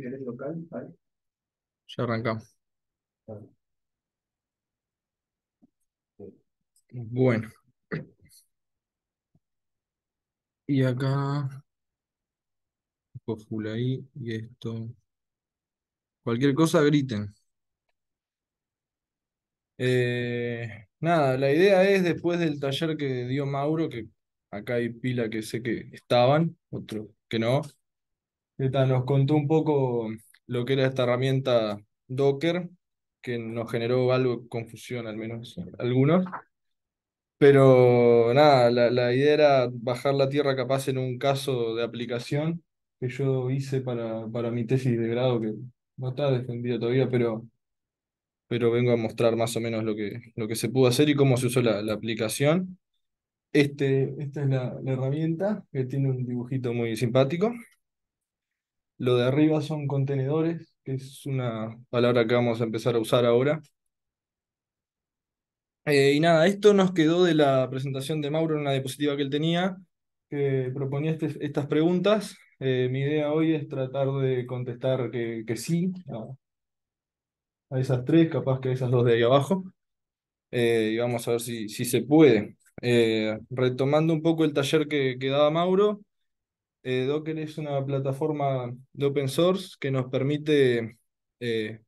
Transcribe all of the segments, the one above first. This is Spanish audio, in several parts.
local? Ya arrancamos. Bueno. Y acá, full ahí, y esto. Cualquier cosa griten. Eh, nada, la idea es después del taller que dio Mauro, que acá hay pila que sé que estaban, otro que no. Nos contó un poco lo que era esta herramienta Docker, que nos generó algo de confusión, al menos algunos. Pero nada, la, la idea era bajar la tierra capaz en un caso de aplicación que yo hice para, para mi tesis de grado, que no está defendida todavía, pero, pero vengo a mostrar más o menos lo que, lo que se pudo hacer y cómo se usó la, la aplicación. Este, esta es la, la herramienta, que tiene un dibujito muy simpático. Lo de arriba son contenedores, que es una palabra que vamos a empezar a usar ahora. Eh, y nada, esto nos quedó de la presentación de Mauro en una diapositiva que él tenía, que proponía este- estas preguntas. Eh, mi idea hoy es tratar de contestar que, que sí a, esas tres, capaz que a esas dos de ahí abajo. Eh, y vamos a ver si, si se puede. Retomando un poco el taller que, que daba Mauro, eh, Docker es una plataforma de open source que nos permite eh,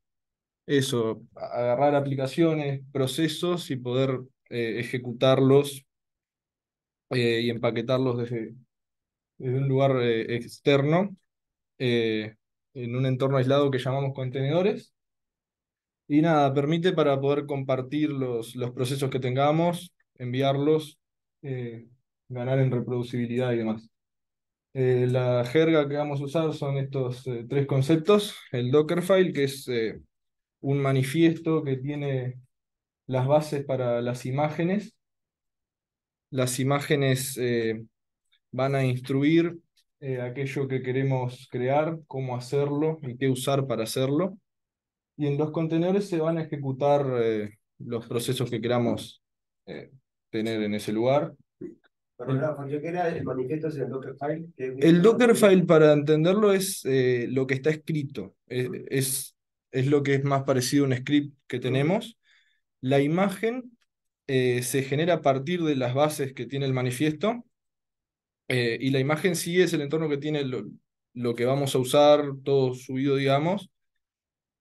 eso, agarrar aplicaciones, procesos y poder eh, ejecutarlos y empaquetarlos desde, desde un lugar externo en un entorno aislado que llamamos contenedores. Y nada, permite para poder compartir los, los procesos que tengamos, enviarlos, ganar en reproducibilidad y demás. Eh, la jerga que vamos a usar son estos eh, tres conceptos. El Dockerfile, que es eh, un manifiesto que tiene las bases para las imágenes. Las imágenes van a instruir aquello que queremos crear, cómo hacerlo y qué usar para hacerlo. Y en los contenedores se van a ejecutar los procesos que queramos tener en ese lugar. Perdón, Rafa, ¿qué era el manifiesto el Dockerfile? ¿Qué- qué- El Dockerfile, para entenderlo, es eh, lo que está escrito. Es, es, es lo que es más parecido a un script que tenemos. La imagen eh, se genera a partir de las bases que tiene el manifiesto. eh, y la imagen sí es el entorno que tiene lo, lo que vamos a usar, todo subido, digamos.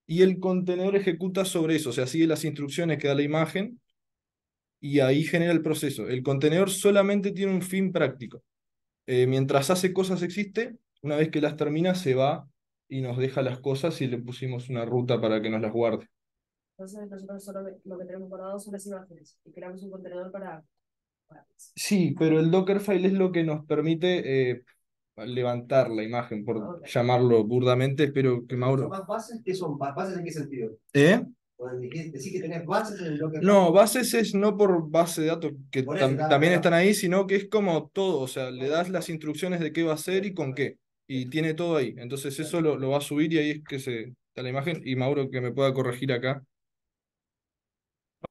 Y el contenedor ejecuta sobre eso, o sea, sigue las instrucciones que da la imagen y ahí genera el proceso. El contenedor solamente tiene un fin práctico. Eh, mientras hace cosas existe, una vez que las termina se va y nos deja las cosas y le pusimos una ruta para que nos las guarde. Entonces nosotros solo lo que tenemos guardado son las imágenes y creamos un contenedor para, para Sí, pero el Dockerfile es lo que nos permite eh, levantar la imagen, por Ok. llamarlo burdamente. Espero que ¿Son Mauro... más bases? ¿Qué son? ¿Ba- ¿Bases en qué sentido? ¿Eh? Cuando dijiste- Decís que tenés bases en el Dockerfile. No, bases es no por base de datos, que Por eso, tam- claro, también claro. están ahí, sino que es como todo, o sea, le das las instrucciones de qué va a hacer y con qué, y tiene todo ahí. Entonces eso lo, lo va a subir y ahí es que se da la imagen. Y Mauro que me pueda corregir acá.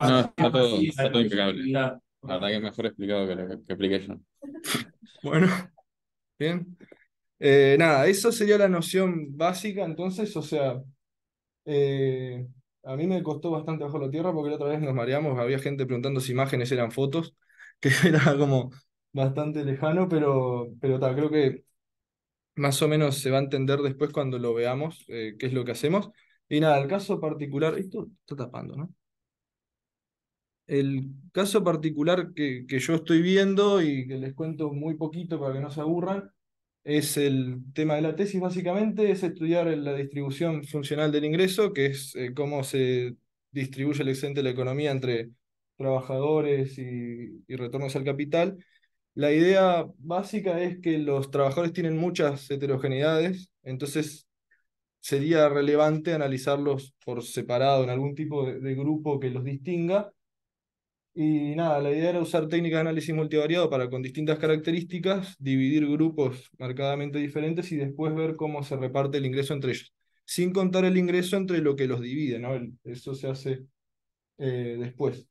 No, está todo, está todo impecable. La verdad que es mejor explicado que lo que, que expliqué yo. Bueno, bien. Eh, nada, eso sería la noción básica, entonces, o sea, eh, a mí me costó bastante bajo la tierra porque la otra vez nos mareamos, había gente preguntando si imágenes eran fotos, que era como bastante lejano, pero, pero ta, creo que más o menos se va a entender después cuando lo veamos, eh, qué es lo que hacemos. Y nada, el caso particular, esto está tapando, ¿no? El caso particular que, que yo estoy viendo y que les cuento muy poquito para que no se aburran, es el tema de la tesis básicamente, es estudiar la distribución funcional del ingreso, que es eh, cómo se distribuye el excedente de la economía entre trabajadores y, y retornos al capital. La idea básica es que los trabajadores tienen muchas heterogeneidades, entonces sería relevante analizarlos por separado en algún tipo de, de grupo que los distinga. Y nada, la idea era usar técnicas de análisis multivariado para con distintas características, dividir grupos marcadamente diferentes y después ver cómo se reparte el ingreso entre ellos, sin contar el ingreso entre lo que los divide, ¿no? Eso se hace eh, después.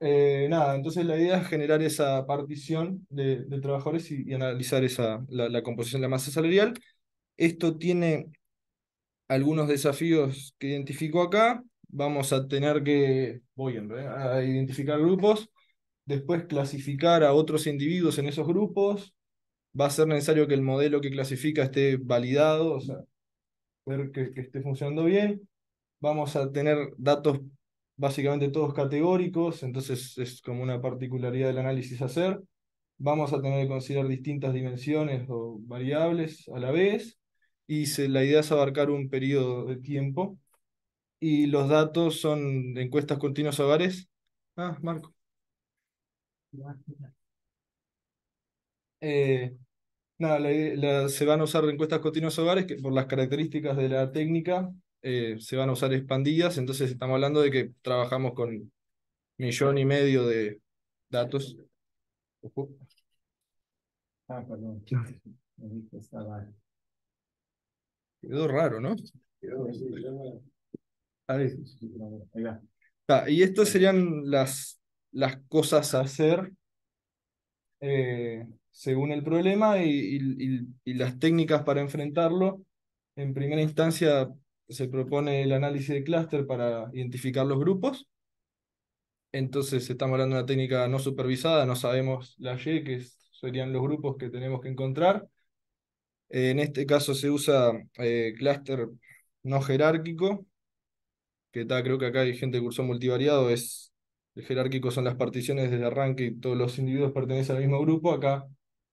Eh, nada, entonces la idea es generar esa partición de, trabajadores y, y analizar esa, la, la composición de la masa salarial. Esto tiene algunos desafíos que identifico acá. Vamos a tener que, voy a identificar grupos, después clasificar a otros individuos en esos grupos. Va a ser necesario que el modelo que clasifica esté validado, o sea, ver que, esté funcionando bien. Vamos a tener datos básicamente todos categóricos, entonces es como una particularidad del análisis hacer. Vamos a tener que considerar distintas dimensiones o variables a la vez, y la idea es abarcar un periodo de tiempo. Y los datos son de encuestas continuas hogares. Ah, Marco. Eh, nada, la- la- se van a usar encuestas continuas hogares que por las características de la técnica eh, se van a usar expandidas, entonces estamos hablando de que trabajamos con millón y medio de datos. Ah, perdón. Quedó raro, ¿no? Ahí. Y estas serían las, las cosas a hacer eh, según el problema y, y- las técnicas para enfrentarlo. En primera instancia se propone el análisis de clúster para identificar los grupos. Entonces estamos hablando de una técnica no supervisada, no sabemos la Y, que serían los grupos que tenemos que encontrar. En este caso se usa eh, clúster no jerárquico, que ta, creo que acá hay gente que cursó multivariado, es, el jerárquico son las particiones desde arranque y todos los individuos pertenecen al mismo grupo. Acá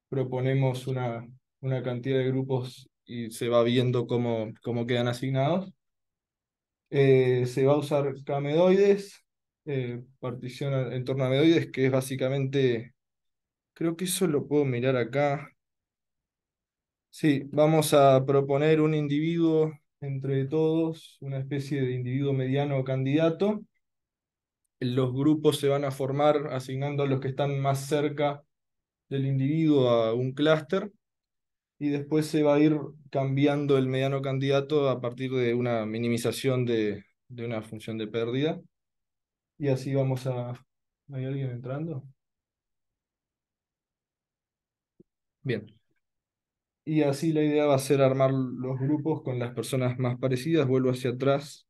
proponemos una, una cantidad de grupos y se va viendo cómo, cómo quedan asignados. Eh, se va a usar camedoides, eh, partición en torno a medoides, que es básicamente, creo que eso lo puedo mirar acá. Sí, vamos a proponer un individuo entre todos, una especie de individuo mediano candidato. Los grupos se van a formar asignando a los que están más cerca del individuo a un clúster y después se va a ir cambiando el mediano candidato a partir de una minimización de, de una función de pérdida. Y así vamos a... ¿Hay alguien entrando? Bien. Y así la idea va a ser armar los grupos con las personas más parecidas. Vuelvo hacia atrás.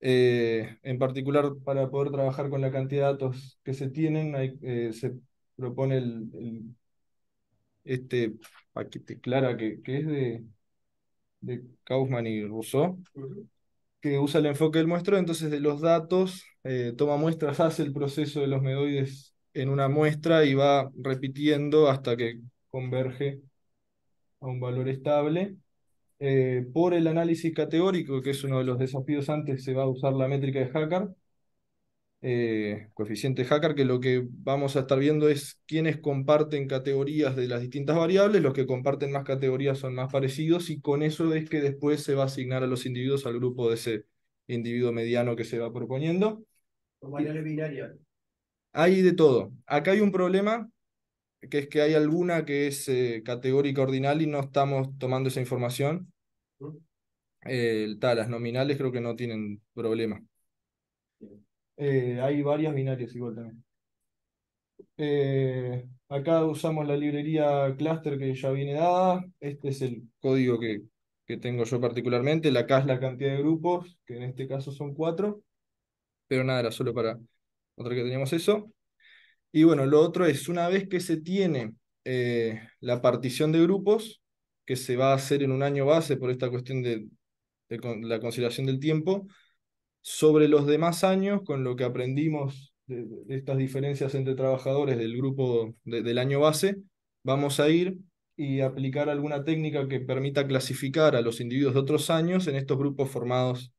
Eh, en particular, para poder trabajar con la cantidad de datos que se tienen, hay- eh, se propone el, el- este paquete Clara que, que es de, de Kaufman y Rousseau, que usa el enfoque del muestreo. Entonces, de los datos, eh, toma muestras, hace el proceso de los medoides en una muestra y va repitiendo hasta que converge a un valor estable. Eh, por el análisis categórico, que es uno de los desafíos antes, se va a usar la métrica de Hacker, eh, coeficiente Hacker, que lo que vamos a estar viendo es quiénes comparten categorías de las distintas variables, los que comparten más categorías son más parecidos, y con eso es que después se va a asignar a los individuos al grupo de ese individuo mediano que se va proponiendo. Con. Hay de todo. Acá hay un problema, que es que hay alguna que es eh, categórica ordinal y no estamos tomando esa información. Eh, ta, las nominales creo que no tienen problema. Eh, hay varias binarias igual también. Eh, acá usamos la librería cluster que ya viene dada. Este es el código que, que tengo yo particularmente. La acá es la cantidad de grupos, que en este caso son cuatro. Pero nada, era solo para otra que teníamos eso. Y bueno, lo otro es, una vez que se tiene eh, la partición de grupos, que se va a hacer en un año base por esta cuestión de, la consideración del tiempo, sobre los demás años, con lo que aprendimos de, estas diferencias entre trabajadores del grupo de- del año base, vamos a ir y aplicar alguna técnica que permita clasificar a los individuos de otros años en estos grupos formados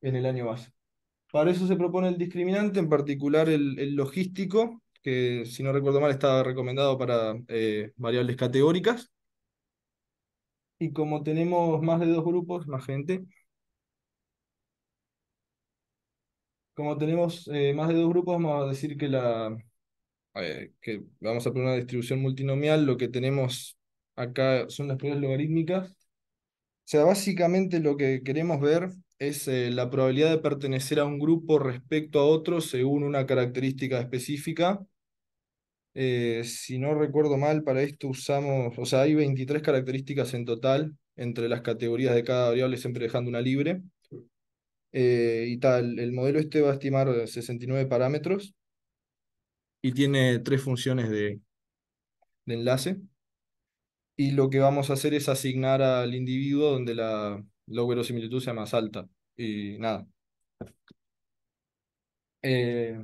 en el año base. Para eso se propone el discriminante, en particular el logístico, que si no recuerdo mal estaba recomendado para eh, variables categóricas. Y como tenemos más de dos grupos, más gente, como tenemos eh, más de dos grupos, vamos a decir que, la, eh, que vamos a poner una distribución multinomial, lo que tenemos acá son las pruebas logarítmicas. O sea, básicamente lo que queremos ver es la probabilidad de pertenecer a un grupo respecto a otro según una característica específica. Eh, si no recuerdo mal, para esto usamos, o sea, hay 23 características en total entre las categorías de cada variable, siempre dejando una libre. Eh, y tal, el modelo este va a estimar 69 parámetros y tiene tres funciones de, de enlace. Y lo que vamos a hacer es asignar al individuo donde la log verosimilitud sea más alta. Y nada. Eh,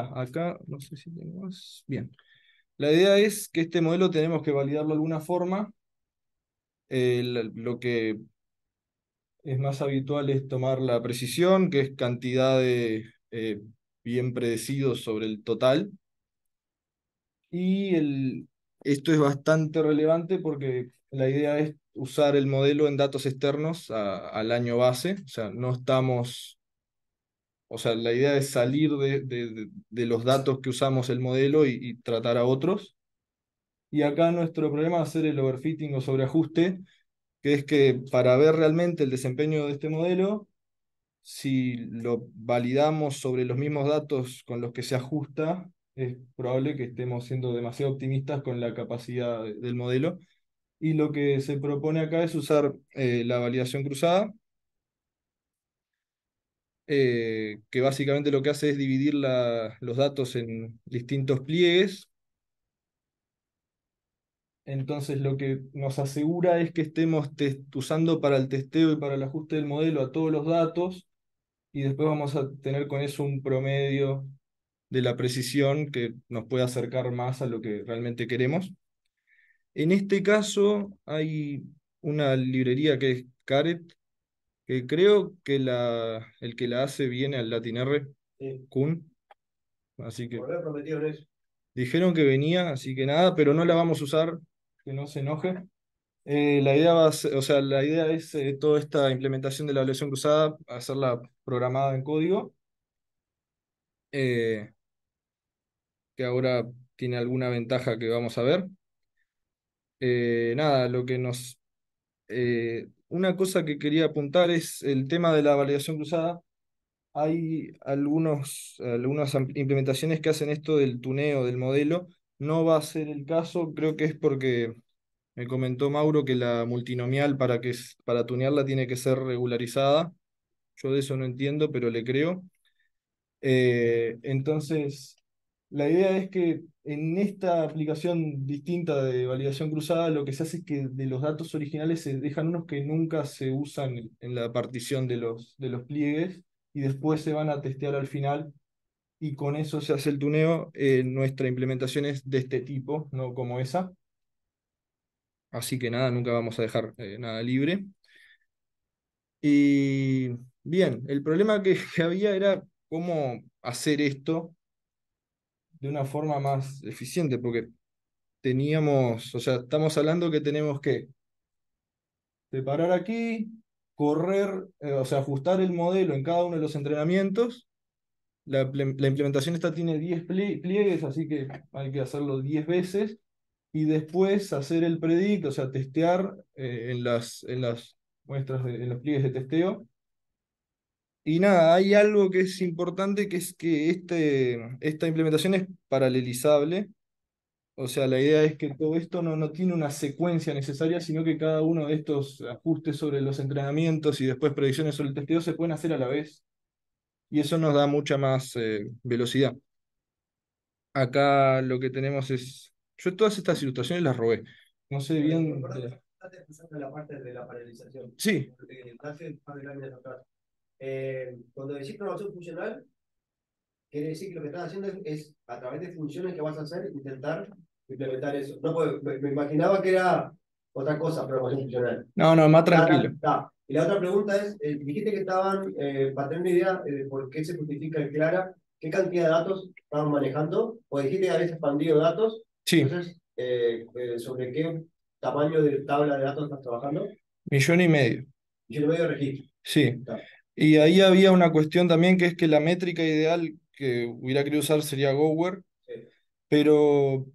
acá, no sé si tengo más. Bien. La idea es que este modelo tenemos que validarlo de alguna forma. Eh, lo que es más habitual es tomar la precisión, que es cantidad de eh, bien predecidos sobre el total. Y el, esto es bastante relevante porque la idea es usar el modelo en datos externos al año base. O sea, no estamos... O sea, la idea es salir de, de- de- los datos que usamos el modelo y, tratar a otros. Y acá nuestro problema a ser el overfitting o sobreajuste, que es que para ver realmente el desempeño de este modelo, si lo validamos sobre los mismos datos con los que se ajusta, es probable que estemos siendo demasiado optimistas con la capacidad de- del modelo. Y lo que se propone acá es usar eh, la validación cruzada, eh, que básicamente lo que hace es dividir los datos en distintos pliegues. Entonces lo que nos asegura es que estemos usando para el testeo y para el ajuste del modelo a todos los datos y después vamos a tener con eso un promedio de la precisión que nos puede acercar más a lo que realmente queremos. En este caso hay una librería que es Caret, que creo que la, el que la hace viene al LatinR, Sí. Kun. Así que dijeron que venía, así que nada, pero no la vamos a usar, que no se enoje. Eh, la idea va a ser- o sea, la idea es eh, toda esta implementación de la evaluación cruzada, hacerla programada en código, eh, que ahora tiene alguna ventaja que vamos a ver. Nada, lo que nos... una cosa que quería apuntar es el tema de la validación cruzada. Hay algunos, algunas implementaciones que hacen esto del tuneo del modelo. No va a ser el caso, creo que es porque me comentó Mauro que la multinomial para, que, para tunearla tiene que ser regularizada. Yo de eso no entiendo, pero le creo. Eh, entonces, la idea es que en esta aplicación distinta de validación cruzada, lo que se hace es que de los datos originales se dejan unos que nunca se usan en- la partición de los, de los pliegues y después se van a testear al final y con eso se hace el tuneo. Eh, nuestra implementación es de este tipo, no como esa. Así que nada, nunca vamos a dejar eh, nada libre. Y bien, el problema que había era cómo hacer esto de una forma más eficiente, porque teníamos, o sea, estamos hablando que tenemos que separar aquí, correr, eh, o sea, ajustar el modelo en cada uno de los entrenamientos. La, la implementación esta tiene 10 plie- pliegues, así que hay que hacerlo 10 veces. Y después hacer el predict, o sea, testear eh, en las, en las muestras, en los pliegues de testeo. Y nada, hay algo que es importante, que es que este, esta implementación es paralelizable. O sea, la idea es que todo esto no, no tiene una secuencia necesaria, sino que cada uno de estos ajustes sobre los entrenamientos y después predicciones sobre el testeo se pueden hacer a la vez. Y eso nos da mucha más eh, velocidad. Acá lo que tenemos es... Yo todas estas ilustraciones las robé. No sé bien... Estás la parte de la paralización. Sí, Porque Eh, cuando decís programación funcional, quiere decir que lo que estás haciendo es, es, a través de funciones que vas a hacer, intentar implementar eso. No, pues, me, me imaginaba que era otra cosa, programación funcional. no, no, más tranquilo. ta. Y la otra pregunta es, eh, dijiste que estaban, eh, para tener una idea eh, de por qué se justifica el Clara, ¿qué cantidad de datos estaban manejando? O dijiste que habías expandido datos, Sí, entonces, eh, eh, ¿sobre qué tamaño de tabla de datos estás trabajando? millón y medio. Yo no medio registro. Sí. Y ahí había una cuestión también que es que la métrica ideal que hubiera querido usar sería Gower, Sí. pero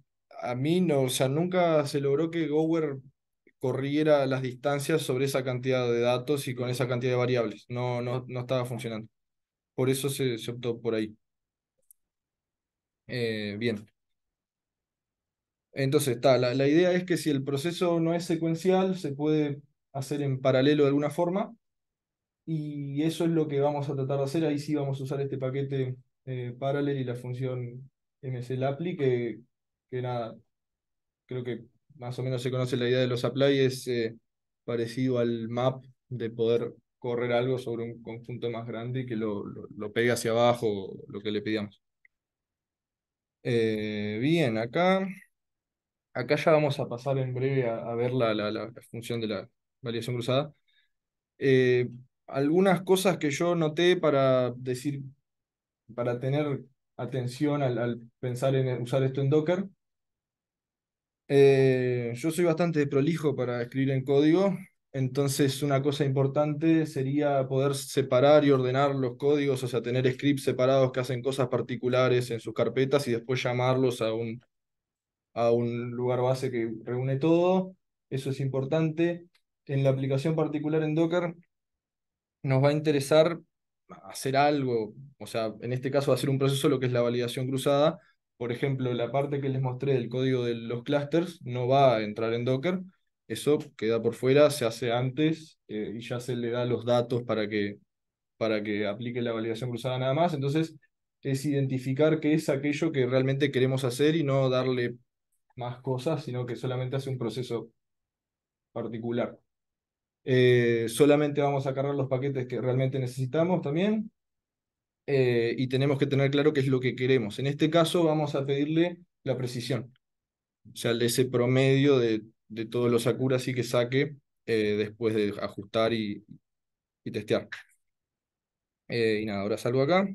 a mí no, o sea, nunca se logró que Gower corriera las distancias sobre esa cantidad de datos y con esa cantidad de variables. No, no, no estaba funcionando. Por eso se, se optó por ahí. Eh, bien. Entonces, está, la, la idea es que si el proceso no es secuencial, se puede hacer en paralelo de alguna forma. Y eso es lo que vamos a tratar de hacer. Ahí sí vamos a usar este paquete eh, Parallel y la función mclapply, que, que nada, creo que más o menos se conoce la idea de los apply, es eh, parecido al map de poder correr algo sobre un conjunto más grande y que lo, lo, pegue hacia abajo, lo que le pedíamos. Eh, bien, acá, acá ya vamos a pasar en breve a, ver la, la, la, función de la validación cruzada. Eh, algunas cosas que yo noté para decir, para tener atención al, pensar en usar esto en Docker. Eh, yo soy bastante prolijo para escribir en código, entonces una cosa importante sería poder separar y ordenar los códigos, o sea, tener scripts separados que hacen cosas particulares en sus carpetas y después llamarlos a un, a un lugar base que reúne todo. Eso es importante. En la aplicación particular en Docker nos va a interesar hacer algo, o sea, en este caso hacer un proceso lo que es la validación cruzada. Por ejemplo, la parte que les mostré del código de los clusters no va a entrar en Docker, eso queda por fuera, se hace antes eh, y ya se le da los datos para que, para que aplique la validación cruzada nada más. Entonces, es identificar qué es aquello que realmente queremos hacer y no darle más cosas, sino que solamente hace un proceso particular. Eh, solamente vamos a cargar los paquetes que realmente necesitamos también. Eh, y tenemos que tener claro qué es lo que queremos. En este caso vamos a pedirle la precisión. O sea, ese promedio de, de todos los y que saque eh, después de ajustar y, y testear. y nada, ahora salgo acá.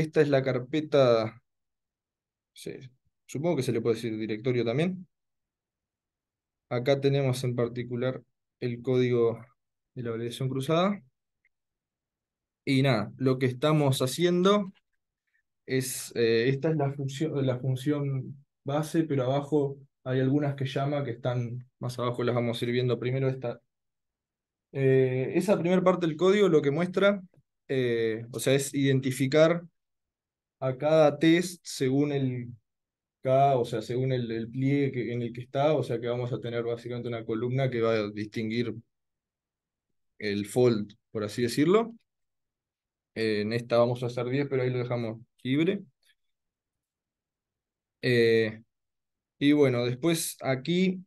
esta es la carpeta, supongo que se le puede decir directorio también. Acá tenemos en particular el código de la validación cruzada. Y nada, lo que estamos haciendo es, eh, esta es la función, la función base, pero abajo hay algunas que llama, que están más abajo, las vamos a ir viendo primero. Esta. Eh, esa primera parte del código lo que muestra, eh, o sea, es identificar a cada test según el o sea, según el, pliegue en el que está, o sea que vamos a tener básicamente una columna que va a distinguir el fold, por así decirlo. en esta vamos a hacer 10, pero ahí lo dejamos libre. Eh, y bueno, después aquí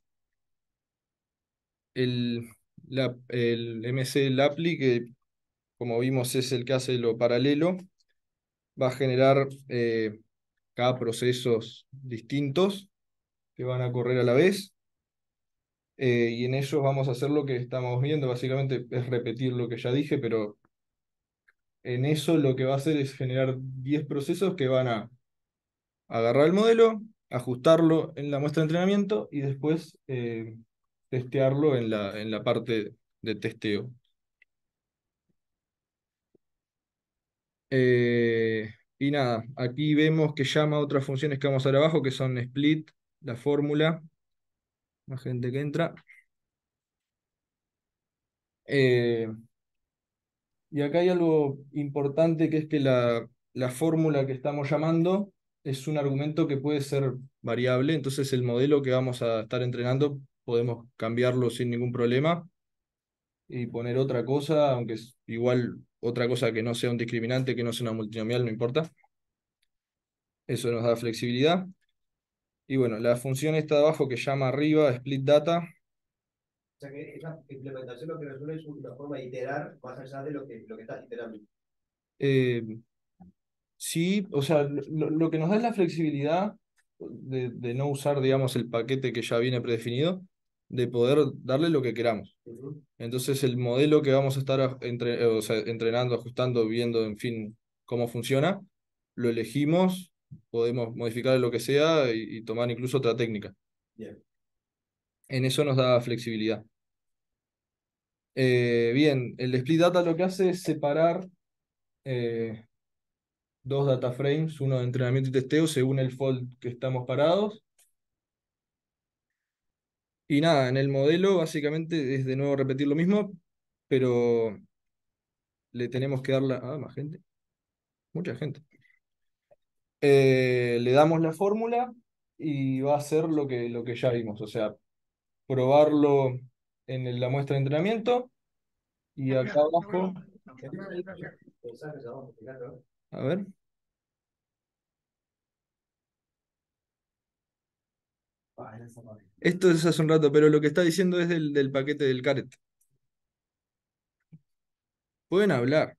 el, la, el MC Lapli, que como vimos es el que hace lo paralelo, va a generar eh, cada procesos distintos que van a correr a la vez. Eh, y en ellos vamos a hacer lo que estamos viendo, básicamente es repetir lo que ya dije, pero en eso lo que va a hacer es generar 10 procesos que van a agarrar el modelo, ajustarlo en la muestra de entrenamiento y después eh, testearlo en la, en la parte de testeo. Eh, y nada, aquí vemos que llama a otras funciones que vamos a ver abajo, que son split, la fórmula, la gente que entra. Eh, y acá hay algo importante que es que la, la fórmula que estamos llamando es un argumento que puede ser variable, entonces el modelo que vamos a estar entrenando podemos cambiarlo sin ningún problema y poner otra cosa, aunque es igual otra cosa que no sea un discriminante, que no sea una multinomial, no importa. Eso nos da flexibilidad. Y bueno, la función está de abajo que llama arriba split data. O sea que esa implementación lo que resuelve es una forma de iterar más allá de lo que, lo que estás iterando. Eh, sí, o sea, lo, lo, que nos da es la flexibilidad de, de, no usar, digamos, el paquete que ya viene predefinido, de poder darle lo que queramos. Entonces el modelo que vamos a estar entre, o sea, entrenando, ajustando, viendo, en fin, cómo funciona, lo elegimos, podemos modificar lo que sea y, tomar incluso otra técnica. En eso nos da flexibilidad. Eh, bien, el split data lo que hace es separar eh, dos data frames, uno de entrenamiento y testeo según el fold que estamos parados y nada, en el modelo básicamente es de nuevo repetir lo mismo, pero le tenemos que dar la... Ah, más gente. Mucha gente. Eh, le damos la fórmula y va a hacer lo que, lo que ya vimos, o sea, probarlo en la muestra de entrenamiento y acá abajo, a ver. Esto es hace un rato, pero lo que está diciendo es del, del paquete del caret. Pueden hablar.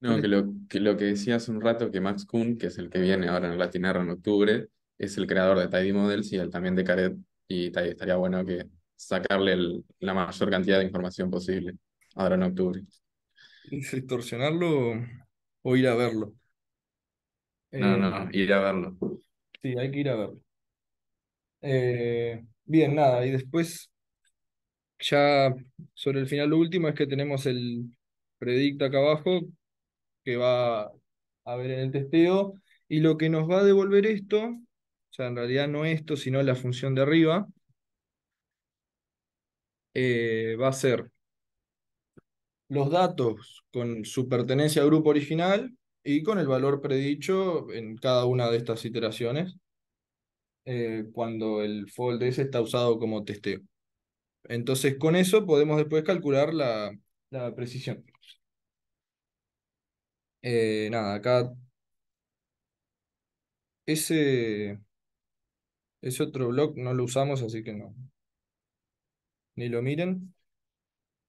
No, que lo, que lo que decía hace un rato, que Max Kuhn, que es el que viene ahora en Latin en octubre, es el creador de Tidy Models y el también de Caret, y estaría bueno que sacarle el- la mayor cantidad de información posible ahora en octubre. ¿Distorsionarlo o ir a verlo? No, Eh, no, ir a verlo. Sí, hay que ir a verlo. Eh, bien, nada, y después ya sobre el final lo último es que tenemos el predict acá abajo que va a ver en el testeo y lo que nos va a devolver esto, o sea, en realidad no esto, sino la función de arriba, eh, va a ser los datos con su pertenencia al grupo original y con el valor predicho en cada una de estas iteraciones eh, cuando el fold ese está usado como testeo. Entonces con eso podemos después calcular la, la precisión. Eh, nada, acá ese, ese otro blog no lo usamos, así que no. Ni lo miren.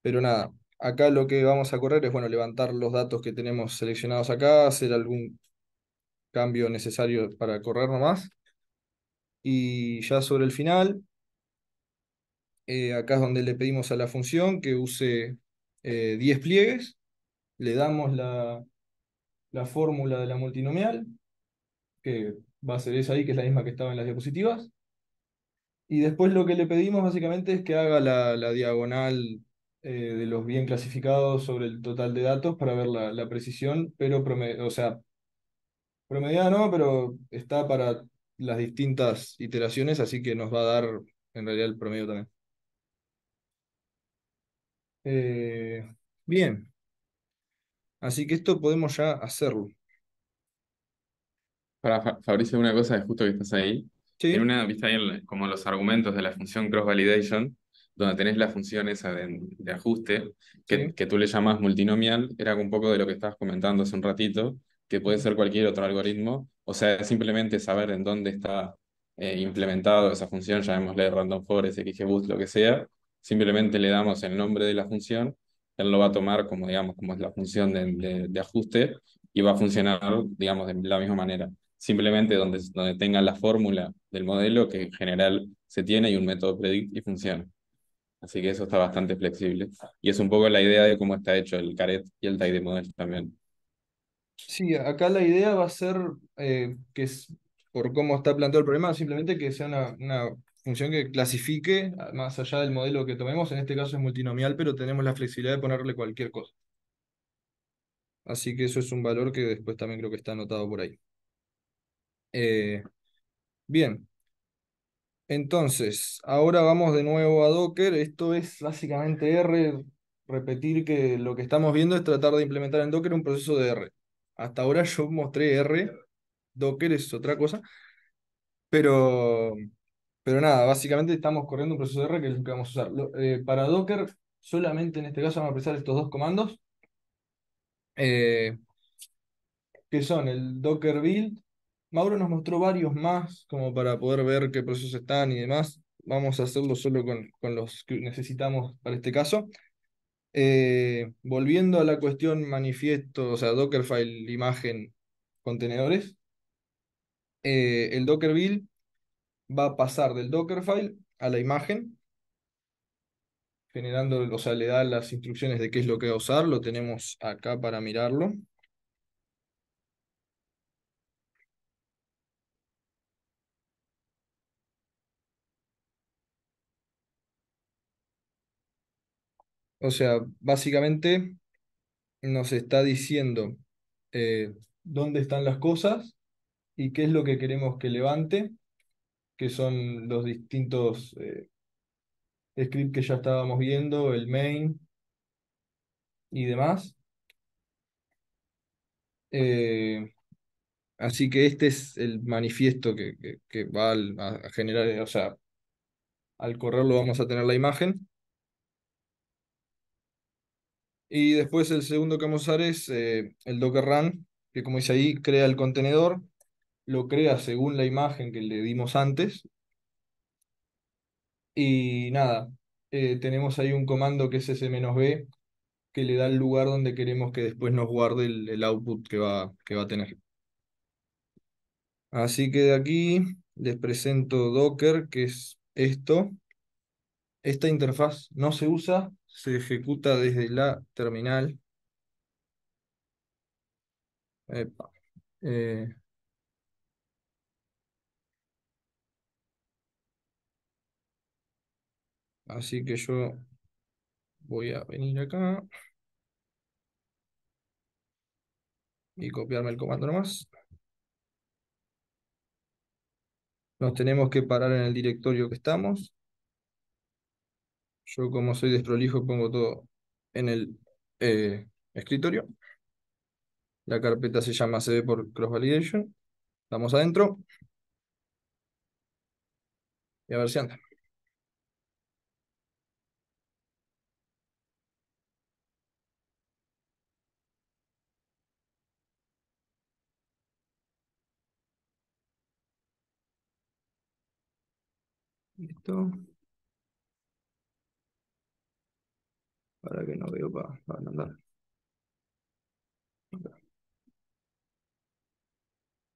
Pero nada, acá lo que vamos a correr es, bueno, levantar los datos que tenemos seleccionados acá, hacer algún cambio necesario para correr nomás. Y ya sobre el final, eh, acá es donde le pedimos a la función que use eh, 10 pliegues, le damos la, la fórmula de la multinomial, que va a ser esa ahí, que es la misma que estaba en las diapositivas. Y después lo que le pedimos básicamente es que haga la, la diagonal eh, de los bien clasificados sobre el total de datos para ver la, la precisión, pero promedio, o sea, promediada no, pero está para las distintas iteraciones, así que nos va a dar en realidad el promedio también. Eh, bien, así que esto podemos ya hacerlo. Para Fa- Fabricio, una cosa es justo que estás ahí. ¿Sí? En una, viste ahí el- como los argumentos de la función cross validation, donde tenés la función esa de, de ajuste, que, Sí. que tú le llamas multinomial, era un poco de lo que estabas comentando hace un ratito, que puede ser cualquier otro algoritmo, o sea, simplemente saber en dónde está eh, implementado esa función, llamémosle random forest, xgboost, lo que sea, simplemente le damos el nombre de la función, él lo va a tomar como, digamos, como es la función de, de, de ajuste y va a funcionar, digamos, de la misma manera simplemente donde, donde tenga la fórmula del modelo que en general se tiene y un método predict y funciona. Así que eso está bastante flexible. Y es un poco la idea de cómo está hecho el caret y el tidy model también. Sí, acá la idea va a ser eh, que es, por cómo está planteado el problema, simplemente que sea una, función que clasifique a- más allá del modelo que tomemos. En este caso es multinomial, pero tenemos la flexibilidad de ponerle cualquier cosa. Así que eso es un valor que después también creo que está anotado por ahí. Eh, bien, entonces, ahora vamos de nuevo a Docker. Esto es básicamente R, repetir que lo que estamos viendo es tratar de implementar en Docker un proceso de R. Hasta ahora yo mostré R, Docker es otra cosa, pero, pero nada, básicamente estamos corriendo un proceso de R que es lo que vamos a usar. Eh, para Docker, solamente en este caso vamos a precisar estos dos comandos, eh, que son el Docker build. Mauro nos mostró varios más, como para poder ver qué procesos están y demás. Vamos a hacerlo solo con, con los que necesitamos para este caso. Eh, volviendo a la cuestión manifiesto, o sea, Dockerfile, imagen, contenedores, eh, el Docker build va a pasar del Dockerfile a la imagen, generando, o sea, le da las instrucciones de qué es lo que va a usar, lo tenemos acá para mirarlo. O sea, básicamente nos está diciendo eh, dónde están las cosas y qué es lo que queremos que levante, que son los distintos eh, scripts que ya estábamos viendo, el main y demás. Eh, Así que este es el manifiesto que, que, va a generar, o sea, al correrlo vamos a tener la imagen. Y después el segundo que vamos a usar es eh, el Docker Run, que como dice ahí, crea el contenedor, lo crea según la imagen que le dimos antes. Y nada, eh, tenemos ahí un comando que es s-b, que le da el lugar donde queremos que después nos guarde el, el output que va, que va a tener. Así que de aquí les presento Docker, que es esto. Esta interfaz no se usa, se ejecuta desde la terminal. Epa. Eh, así que yo voy a venir acá y copiarme el comando nomás. Nos tenemos que parar en el directorio que estamos. Yo como soy desprolijo pongo todo en el eh, escritorio. La carpeta se llama CD por Cross Validation. Estamos adentro. Y a ver si anda. Listo. Que no veo para, para andar.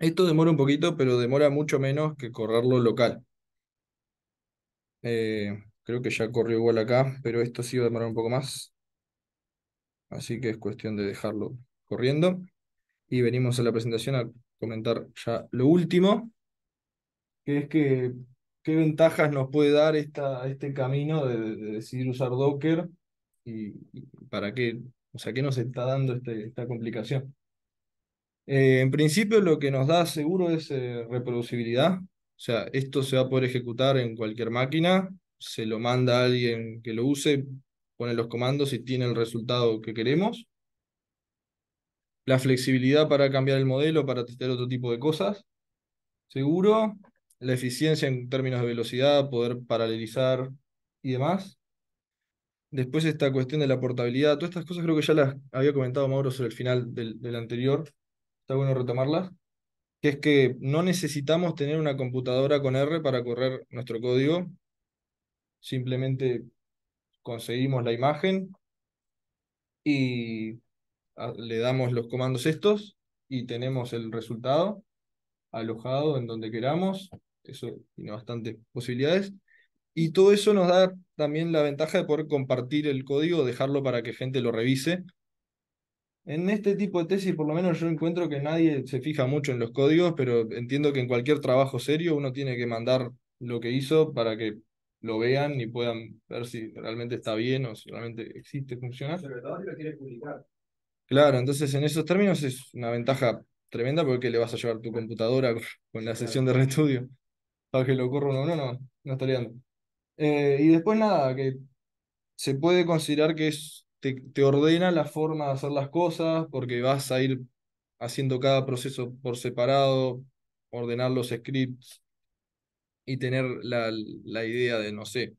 Esto demora un poquito, pero demora mucho menos que correrlo local. Eh, creo que ya corrió igual acá, pero esto sí va a demorar un poco más. Así que es cuestión de dejarlo corriendo. Y venimos a la presentación a comentar ya lo último, que es que qué ventajas nos puede dar esta, este camino de, de decidir usar Docker y, para qué, o sea, qué nos está dando este, esta complicación. Eh, en principio lo que nos da seguro es eh, reproducibilidad, o sea, esto se va a poder ejecutar en cualquier máquina, se lo manda a alguien que lo use, pone los comandos y tiene el resultado que queremos. La flexibilidad para cambiar el modelo, para testear otro tipo de cosas. Seguro. La eficiencia en términos de velocidad, poder paralelizar y demás. Después esta cuestión de la portabilidad, todas estas cosas creo que ya las había comentado Mauro sobre el final del, del anterior. Está bueno retomarlas. Que es que no necesitamos tener una computadora con R para correr nuestro código. Simplemente conseguimos la imagen y a- le damos los comandos estos y tenemos el resultado alojado en donde queramos. Eso tiene bastantes posibilidades. Y todo eso nos da también la ventaja de poder compartir el código, dejarlo para que gente lo revise. En este tipo de tesis, por lo menos yo encuentro que nadie se fija mucho en los códigos, pero entiendo que en cualquier trabajo serio uno tiene que mandar lo que hizo para que lo vean y puedan ver si realmente está bien o si realmente existe, funciona. Sobre todo si lo quieres publicar. Claro, entonces en esos términos es una ventaja tremenda porque le vas a llevar tu computadora con, la sesión de reestudio. Para que lo ocurra uno, no, no, no estaría dando. Eh, y después nada, que se puede considerar que es, te, te ordena la forma de hacer las cosas porque vas a ir haciendo cada proceso por separado, ordenar los scripts y tener la, la idea de, no sé,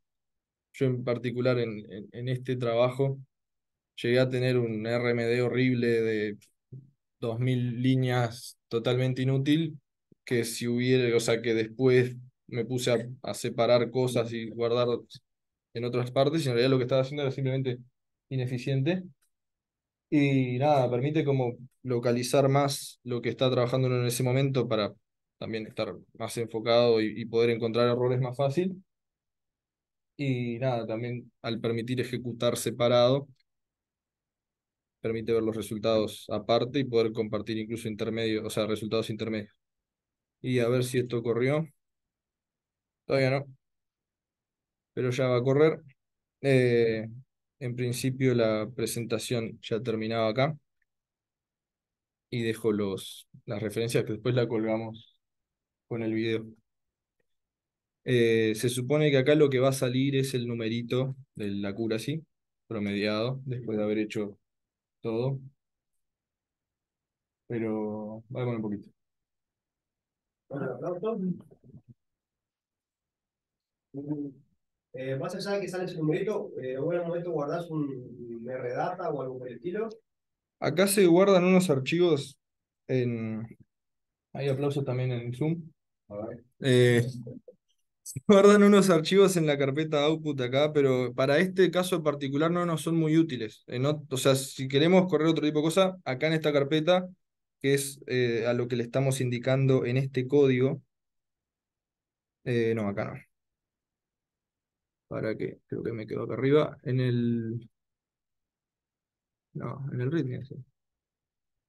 yo en particular en, en, este trabajo llegué a tener un RMD horrible de 2000 líneas totalmente inútil, que si hubiera, o sea, que después me puse a, a separar cosas y guardar en otras partes, y en realidad lo que estaba haciendo era simplemente ineficiente. Y nada, permite como localizar más lo que está trabajando uno en ese momento para también estar más enfocado y, y poder encontrar errores más fácil. Y nada, también al permitir ejecutar separado, permite ver los resultados aparte y poder compartir incluso intermedios, o sea, resultados intermedios. Y a ver si esto corrió. Todavía no. Pero ya va a correr. Eh, en principio la presentación ya terminaba acá. Y dejo los, las referencias que después la colgamos con el video. Eh, se supone que acá lo que va a salir es el numerito de la cura, ¿sí? Promediado, después de haber hecho todo. Pero va a demorar un poquito. Eh, más allá de que sale ese numerito, eh, ¿en algún momento guardás un RData o algo por el estilo? Acá se guardan unos archivos en... Hay aplausos también en Zoom. Eh, se guardan unos archivos en la carpeta output acá, pero para este caso en particular no nos son muy útiles. Eh, no- o sea, si queremos correr otro tipo de cosa, acá en esta carpeta, que es eh, a lo que le estamos indicando en este código. no, acá no. ¿Para qué? Creo que me quedo acá arriba. En el... No, en el readme, sí.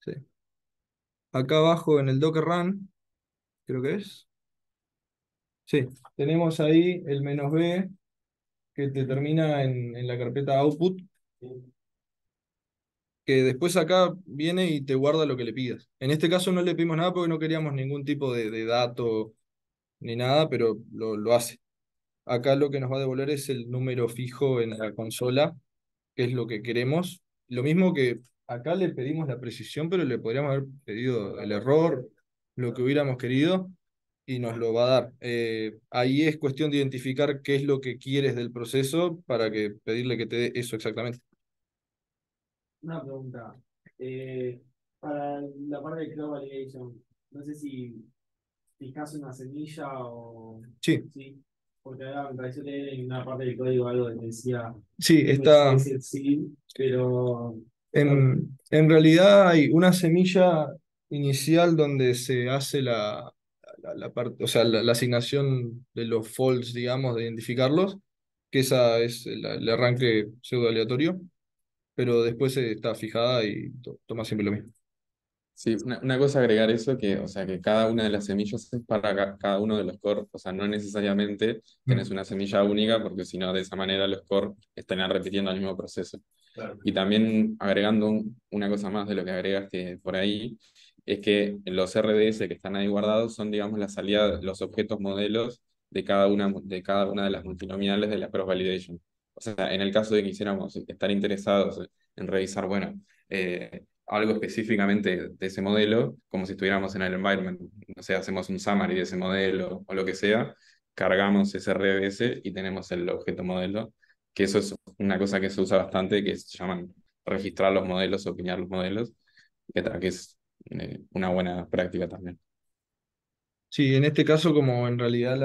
Sí. Acá abajo en el Docker Run, creo que es. Sí, tenemos ahí el menos B que te termina en, en la carpeta output, que después acá viene y te guarda lo que le pidas. En este caso no le pedimos nada porque no queríamos ningún tipo de, de dato ni nada, pero lo, lo hace. Acá lo que nos va a devolver es el número fijo en la consola, que es lo que queremos. Lo mismo que acá le pedimos la precisión, pero le podríamos haber pedido el error, lo que hubiéramos querido, y nos lo va a dar. Eh, ahí es cuestión de identificar qué es lo que quieres del proceso para que pedirle que te dé eso exactamente. Una pregunta. Eh, para la parte de Cloud Validation, no sé si fijas una semilla o. Sí. Sí. Porque ahora me pareció en una parte del código algo que decía. Sí, está. Sí, pero. En, en realidad hay una semilla inicial donde se hace la, la, la parte, o sea, la, la asignación de los false, digamos, de identificarlos, que esa es el, el arranque pseudo aleatorio, pero después eh, está fijada y to- toma siempre lo mismo. Sí, una, una cosa agregar eso, que, o sea, que cada una de las semillas es para ca- cada uno de los core, o sea, no necesariamente tenés una semilla única, porque si no, de esa manera los core estarían repitiendo el mismo proceso. Claro. Y también agregando un- una cosa más de lo que agregaste por ahí, es que los RDS que están ahí guardados son, digamos, la salida, los objetos modelos de cada una, de cada una de las multinomiales de la cross validation. O sea, en el caso de que quisiéramos estar interesados en revisar, bueno, eh, algo específicamente de ese modelo, como si estuviéramos en el environment, no sé, hacemos un summary de ese modelo o lo que sea, cargamos ese RDS y tenemos el objeto modelo, que eso es una cosa que se usa bastante, que se llaman registrar los modelos o piñar los modelos, que, es eh, una buena práctica también. Sí, en este caso, como en realidad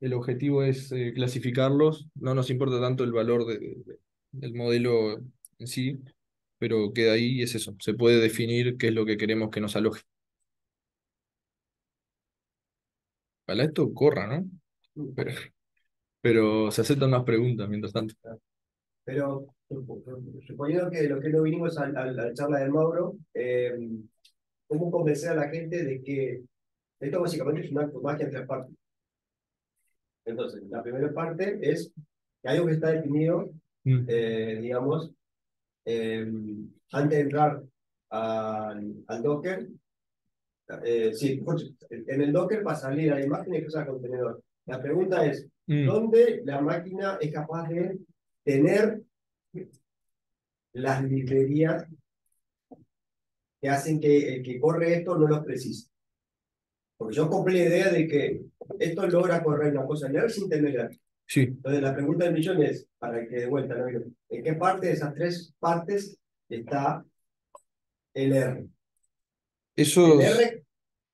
el objetivo es eh, clasificarlos, no nos importa tanto el valor de- del modelo en sí, pero queda ahí y es eso. Se puede definir qué es lo que queremos que nos aloje. Ojalá esto corra, ¿no? Pero, pero se aceptan más preguntas mientras tanto. Pero suponiendo que lo que no vinimos al- a la charla del Mauro, eh, ¿cómo convencer a la gente de que esto básicamente es una magia en tres partes? Entonces, la primera parte es que hay algo que está definido, Mm. eh, digamos, eh, antes de entrar al, al Docker. Eh, sí, en el Docker para salir a la imagen y usar contenedor. La pregunta es, Mm. ¿Dónde la máquina es capaz de tener las librerías que hacen que el que corre esto no los precise? Porque yo compré la idea de que esto logra correr una cosa en sin tener Sí, Entonces la pregunta del millón es, para que de vuelta, ¿no? ¿en qué parte de esas tres partes está el R? eso El R,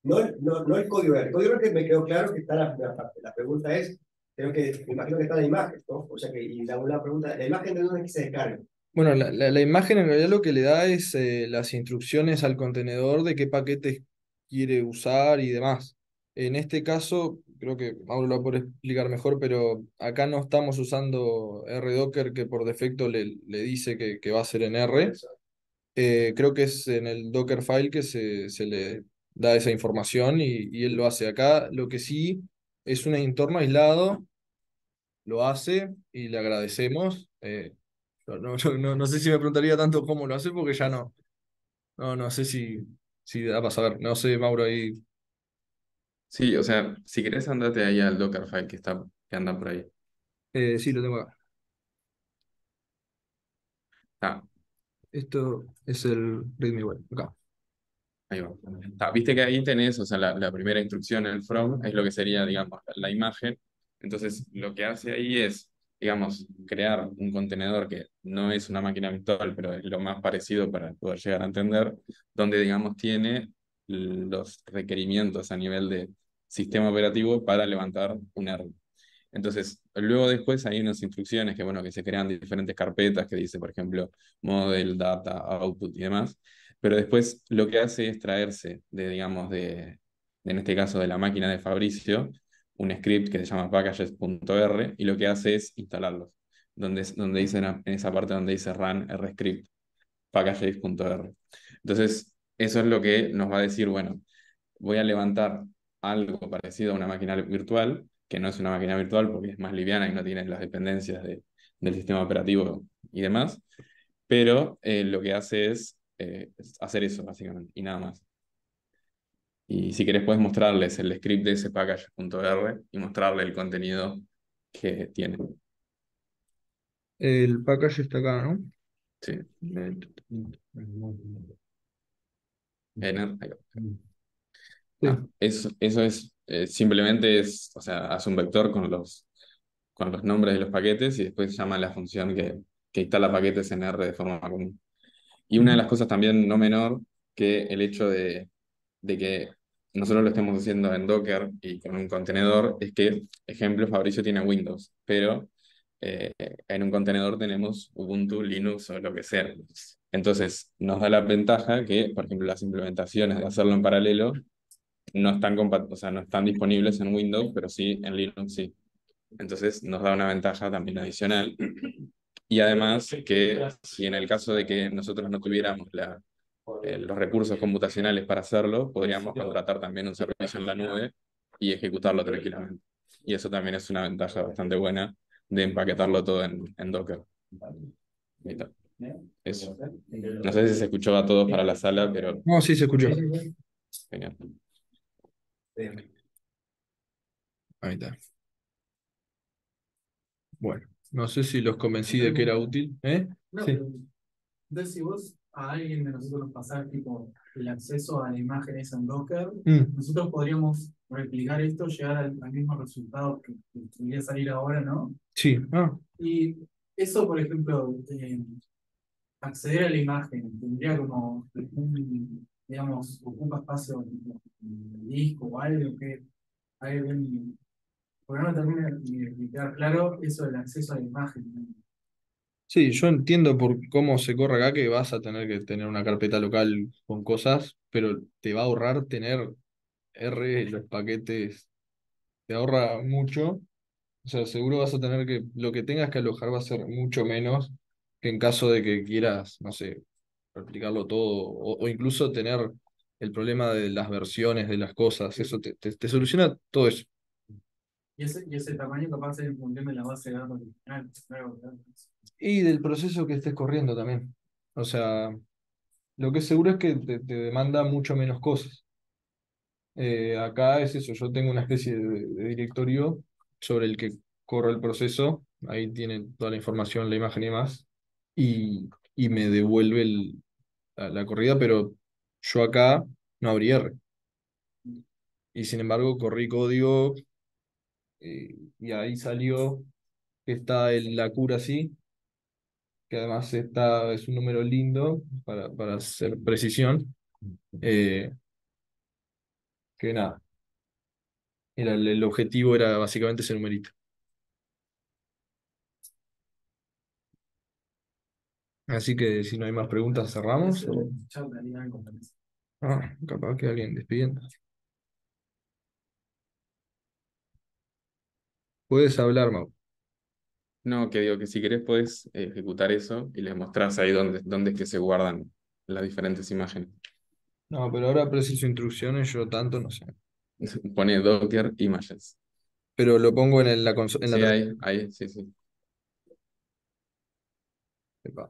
no, no, no el código R. El código R que me quedó claro que está en la primera parte. La pregunta es, creo que, me imagino que está la imagen, ¿no? O sea que, y la, la pregunta, ¿la imagen de dónde es que se descarga? Bueno, la, la, la imagen en realidad lo que le da es eh, las instrucciones al contenedor de qué paquetes quiere usar y demás. En este caso, creo que Mauro lo va a poder explicar mejor, pero acá no estamos usando RDocker que por defecto le, le dice que, que va a ser en R. Eh, creo que es en el Dockerfile que se, se le da esa información y, y él lo hace. Acá lo que sí es un entorno aislado, lo hace y le agradecemos. eh, no, no, no, sé si me preguntaría tanto cómo lo hace porque ya no. No, no sé si, si da para saber. No sé, Mauro, ahí. Sí, o sea, si querés andate ahí al Dockerfile que está, que anda por ahí. Eh, sí, lo tengo acá. Ah, Esto es el README web. Acá. Ahí va. Viste que ahí tenés, o sea, la, la primera instrucción, el from, es lo que sería, digamos, la imagen. Entonces, lo que hace ahí es, digamos, crear un contenedor que no es una máquina virtual, pero es lo más parecido para poder llegar a entender, donde, digamos, tiene los requerimientos a nivel de sistema operativo para levantar un error. Entonces, luego después hay unas instrucciones que, bueno, que se crean diferentes carpetas que dice, por ejemplo, model, data, output y demás. Pero después lo que hace es traerse de, digamos, de, en este caso de la máquina de Fabricio, un script que se llama packages.r y lo que hace es instalarlos. Donde, donde dice en esa parte donde dice run rscript, packages.r. Entonces, eso es lo que nos va a decir, bueno, voy a levantar algo parecido a una máquina virtual, que no es una máquina virtual porque es más liviana y no tiene las dependencias de, del sistema operativo y demás, pero eh, lo que hace es, eh, hacer eso básicamente y nada más. Y si querés puedes mostrarles el script de ese package.r y mostrarle el contenido que tiene. El package está acá, ¿no? Sí. En, ahí va. Sí. Ah, eso, eso es, eh, simplemente es, o sea, hace un vector con los, con los nombres de los paquetes y después llama la función que, que instala paquetes en R de forma común. Y una de las cosas también no menor que el hecho de, de que nosotros lo estemos haciendo en Docker y con un contenedor es que, ejemplo, Fabricio tiene Windows, pero eh, en un contenedor tenemos Ubuntu, Linux o lo que sea. Entonces, nos da la ventaja que, por ejemplo, las implementaciones de hacerlo en paralelo no están, o sea, no están disponibles en Windows, pero sí en Linux sí. Entonces nos da una ventaja también adicional. Y además que si en el caso de que nosotros no tuviéramos la, eh, los recursos computacionales para hacerlo, podríamos contratar también un servicio en la nube y ejecutarlo tranquilamente. Y eso también es una ventaja bastante buena de empaquetarlo todo en, en Docker. Ahí está. Eso. No sé si se escuchó a todos para la sala, pero No, sí se escuchó. genial. Ahí está. Bueno, no sé si los convencí de que era útil. ¿Eh? No, Sí. pero, entonces si vos a alguien de nosotros nos pasás tipo el acceso a la imagen esa en Docker, Mm, nosotros podríamos replicar esto, llegar al, al mismo resultado que, que debería salir ahora, ¿no? sí. Ah, Y eso, por ejemplo, eh, acceder a la imagen, tendría como un, digamos, ocupa espacio en el disco o algo que un, porque no termina de claro eso del acceso a la imagen. Sí, yo entiendo por cómo se corre acá que vas a tener que tener una carpeta local con cosas, pero te va a ahorrar tener R, los paquetes, te ahorra mucho. O sea, seguro vas a tener que, lo que tengas que alojar va a ser mucho menos que en caso de que quieras, no sé, replicarlo todo, o, o incluso tener el problema de las versiones de las cosas. Eso te, te, te soluciona todo eso. Y ese, y ese tamaño capaz es en función de la base de datos original. Y del proceso que estés corriendo también. O sea, lo que es seguro es que te, te demanda mucho menos cosas. Eh, acá es eso, yo tengo una especie de, de directorio sobre el que corro el proceso, ahí tiene toda la información, la imagen y demás, y, y me devuelve el- la, la corrida, pero yo acá no abrí R. Y sin embargo corrí código eh, y ahí salió que está el, la cura así, que además está, es un número lindo para, para hacer precisión. eh, que nada. El objetivo era básicamente ese numerito. Así que si no hay más preguntas, cerramos. Ah, capaz que alguien despidiendo. Puedes hablar, Mau. No, que digo que si querés puedes eh, ejecutar eso y les mostrás ahí dónde, dónde es que se guardan las diferentes imágenes. No, pero ahora preciso instrucciones, yo tanto no sé. Pone Docker Images. Pero lo pongo en el- la consola. En Sí, la ahí, ahí, sí, sí. Epa.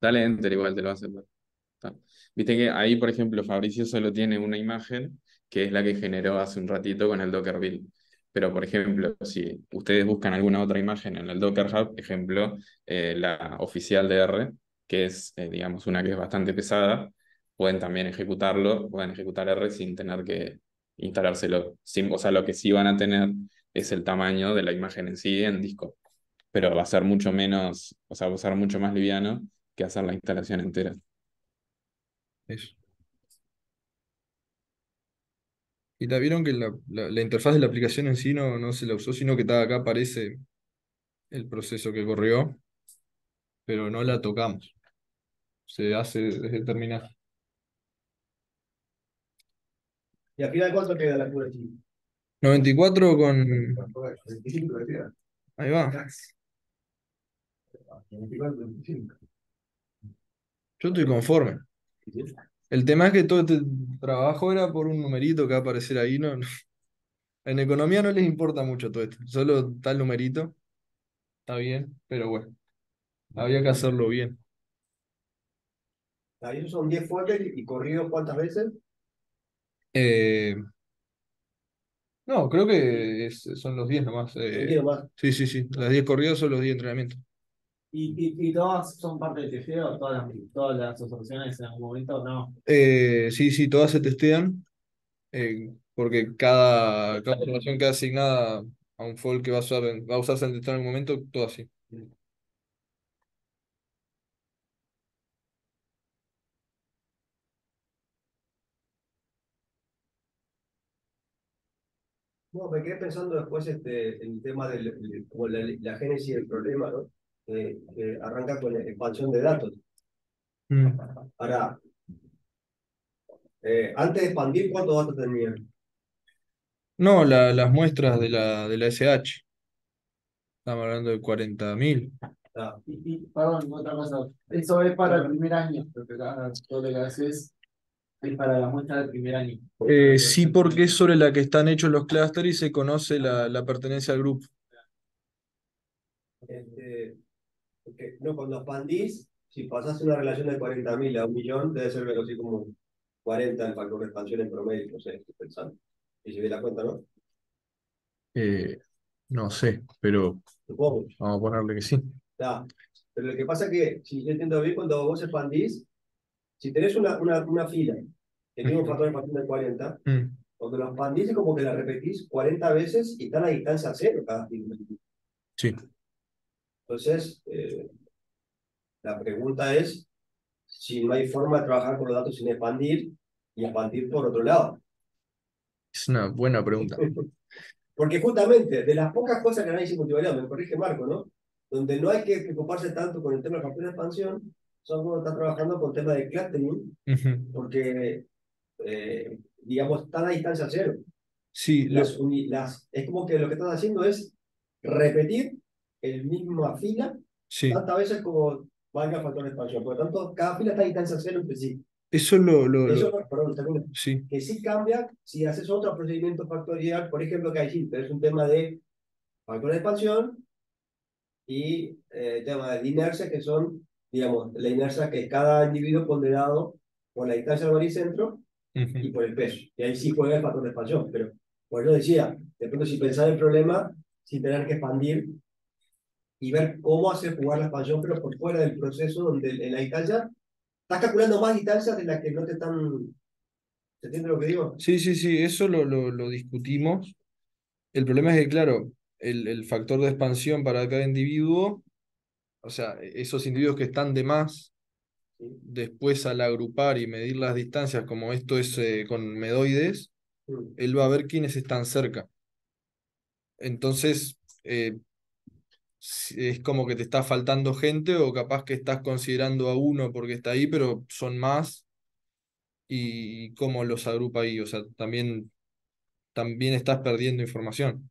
Dale enter igual, te lo. Está. Viste que ahí, por ejemplo, Fabricio solo tiene una imagen, que es la que generó hace un ratito con el Docker build. Pero, por ejemplo, si ustedes buscan alguna otra imagen en el Docker Hub, ejemplo, eh, la oficial de R, que es, eh, digamos, una que es bastante pesada, pueden también ejecutarlo, pueden ejecutar R sin tener que instalárselo. Sin, o sea, lo que sí van a tener es el tamaño de la imagen en sí en disco, pero va a ser mucho menos, o sea, va a ser mucho más liviano que hacer la instalación entera. Eso. Y la vieron que la, la, la interfaz de la aplicación en sí no, no se la usó, sino que está acá aparece el proceso que corrió, pero no la tocamos. Se hace desde terminar. ¿Y al final cuánto queda la cura chica? 94 con. 25 le queda. Ahí va. 24, 25. Yo estoy conforme. El tema es que todo este trabajo era por un numerito que va a aparecer ahí. No, no. En economía no les importa mucho todo esto. Solo está el numerito. Está bien, pero bueno. Había que hacerlo bien. Ahí son 10 fuertes y corridos cuántas veces? Eh, no, creo que es- son los 10 nomás. eh, Un día más. sí, sí, sí. Las 10 corridas son los 10 entrenamientos. ¿Y, y, y todas son parte del testeo? ¿Todas las, todas las observaciones en algún momento? No. Eh, sí, sí, todas se testean. eh, porque cada, cada observación queda asignada a un fold que va a usar, en- va a usarse en testeo en algún momento, todo así. No, me quedé pensando después este, en el tema como la, la génesis del problema, ¿no? Eh, que arranca con la expansión de datos. Mm. Ahora, eh, antes de expandir, ¿cuántos datos tenían? No, la- las muestras de la, de la SH. Estamos hablando de 40.000. Ah, Y, y, perdón, otra cosa. Eso es para el primer año, porque acá todo lo que haces es para la muestra del primer año. Eh, sí, porque es sobre la que están hechos los clusters y se conoce la, la pertenencia al grupo. este, porque, no, cuando expandís, si pasás una relación de 40.000 a un millón, debe ser algo así como 40 el factor de expansión en promedio, no sé, estoy pensando. Y si ve la cuenta, ¿no? Eh, no sé, pero Supongo. vamos a ponerle que sí. Ya, Pero lo que pasa es que, si yo entiendo bien, cuando vos expandís, si tenés una, una, una fila que tiene un factor de expansión de 40, Mm, cuando la expandís es como que la repetís 40 veces y está a la distancia cero cada fila. sí. Entonces, eh, la pregunta es si no hay forma de trabajar con los datos sin expandir y expandir por otro lado. Es una buena pregunta. Porque justamente, de las pocas cosas que análisis multivariado, me corrige Marco, ¿no? Donde no hay que preocuparse tanto con el tema de factor de expansión, son cuando está trabajando con temas de clustering, Ujú. porque, eh, digamos, están a distancia cero. Sí, lo- Las uni- las, es como que lo que están haciendo es repetir el misma fila sí. tantas veces como valga factor de expansión. Por lo tanto, cada fila está a distancia cero entre sí. Eso lo, lo, Eso, lo- perdón, termino. sí. Que sí cambia si haces otro procedimiento factorial, por ejemplo, que hay es un tema de factor de expansión y eh, tema de inercia, que son, digamos, la inercia que es cada individuo ponderado por la distancia del baricentro Ujú. y por el peso. Y ahí sí juega el factor de expansión. Pero, pues yo decía, de pronto si pensar el problema sin tener que expandir y ver cómo hacer jugar la expansión, pero por fuera del proceso donde en la distancia estás calculando más distancias de las que no te están. ¿Se entiende lo que digo? Sí, sí, sí, eso lo, lo, lo discutimos. El problema es que, claro, el, el factor de expansión para cada individuo, o sea, esos individuos que están de más, Sí. después al agrupar y medir las distancias, como esto es eh, con medoides, Mm. él va a ver quiénes están cerca. Entonces, eh, es como que te está faltando gente o capaz que estás considerando a uno porque está ahí, pero son más. Y cómo los agrupa ahí, o sea, también, también estás perdiendo información.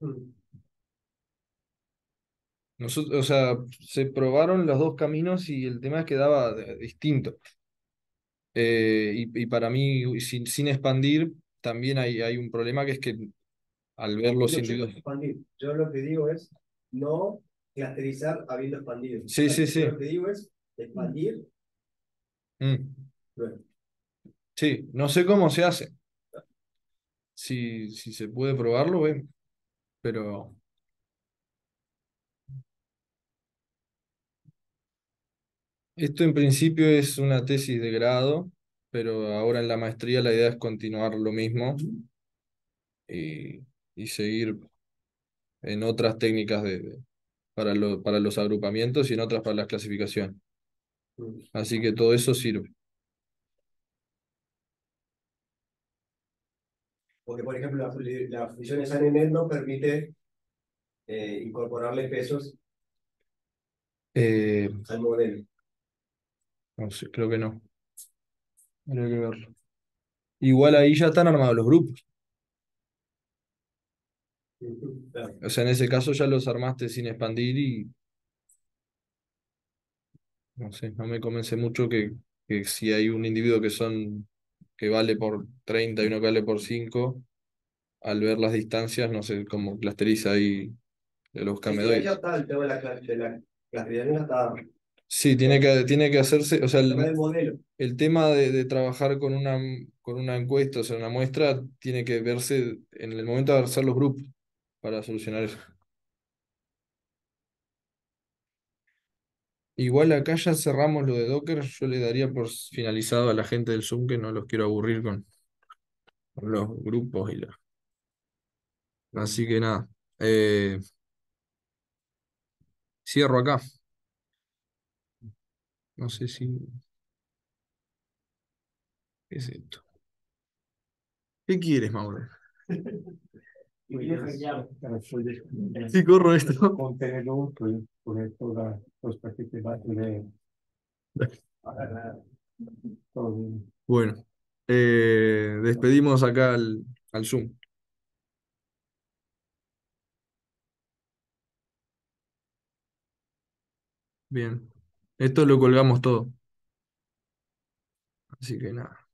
Mm. Nosotros, o sea, se probaron los dos caminos y el tema es que daba de- distinto. Eh, y, y para mí, sin, sin expandir, también hay, hay un problema que es que al ver los individuos. expandir. Yo lo que digo es no clusterizar habiendo expandido. Sí, sí, sí. Lo que digo es expandir Mm, Bueno, Sí, no sé cómo se hace. Si, si se puede probarlo, ven. Pero esto en principio es una tesis de grado, pero ahora en la maestría la idea es continuar lo mismo y, y seguir en otras técnicas de, de- para, lo- para los agrupamientos y en otras para la clasificación. mm. Así que todo eso sirve. Porque, por ejemplo, la, la función de SANEMED no permite eh, incorporarle pesos Eh, al modelo. No sé, creo que no. Habría que verlo. Igual ahí ya están armados los grupos. O sea, en ese caso ya los armaste sin expandir y no sé, no me convence mucho que, que si hay un individuo que son que vale por 30 y uno que vale por 5, al ver las distancias, no sé cómo clusteriza ahí de los Sí, sí, ahí ya camedoides. está el tema de la, de está. Sí, tiene que, tiene que hacerse, o sea, El tema el de, de trabajar con una, con una encuesta, o sea, una muestra, tiene que verse en el momento de hacer los grupos para solucionar eso. Igual acá ya cerramos lo de Docker, yo le daría por finalizado a la gente del Zoom que no los quiero aburrir con, con los grupos y la... Así que nada, eh, cierro acá. No sé si... ¿Qué es esto? ¿Qué quieres, Mauro? Si corro esto. contenedor, pues, pues todas las partículas de. Bueno, eh, despedimos acá al, al Zoom. Bien, esto lo colgamos todo. Así que nada.